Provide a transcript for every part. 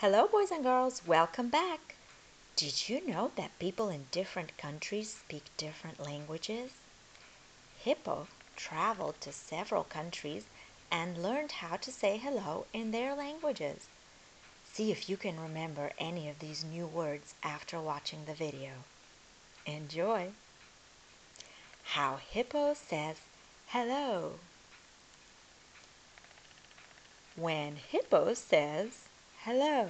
Hello, boys and girls, welcome back. Did you know that people in different countries speak different languages? Hippo traveled to several countries and learned how to say hello in their languages. See if you can remember any of these new words after watching the video. Enjoy! How Hippo says hello. When Hippo says hello,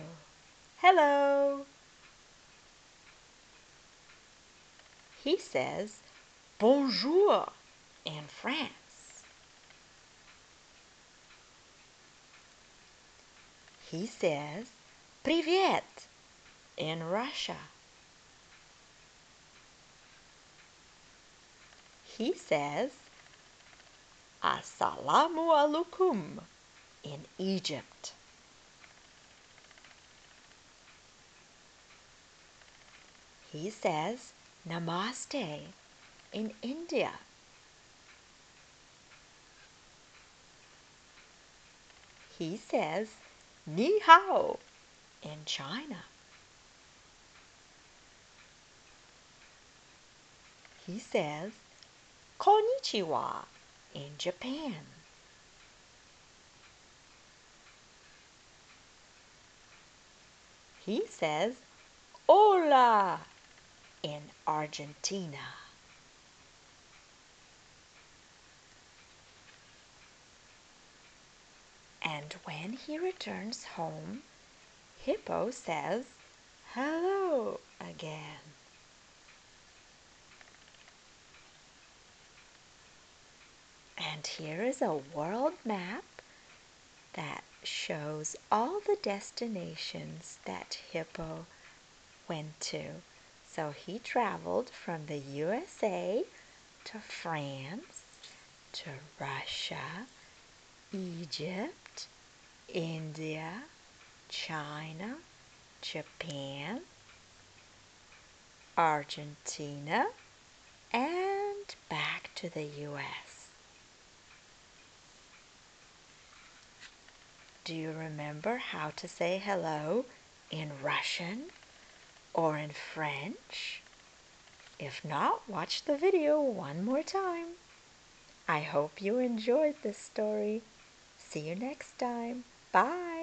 hello, he says bonjour in France. He says Privet in Russia. He says Assalamu alaikum in Egypt. He says Namaste in India. He says Ni hao in China. He says Konnichiwa in Japan. He says Hola in Argentina. And when he returns home, Hippo says hello again. And here is a world map that shows all the destinations that Hippo went to. So he traveled from the USA to France to Russia, Egypt, India, China, Japan, Argentina, and back to the US. Do you remember how to say hello in Russian or in French? If not, watch the video one more time. I hope you enjoyed this story. See you next time. Bye.